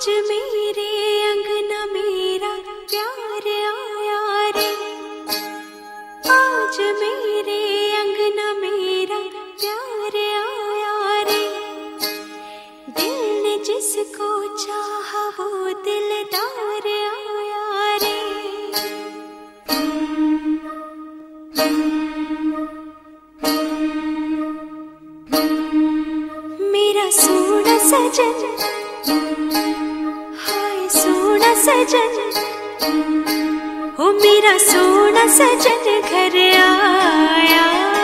आज मेरे अंगना मेरा प्यार आया रे। आज मेरे अंगना मेरा प्यार आया रे। दिल ने जिसको चाहा वो दिलदार आया रे। मेरा सोना सजन सजन। ओ मेरा सोना सजन घर आया।